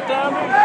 good, Tommy.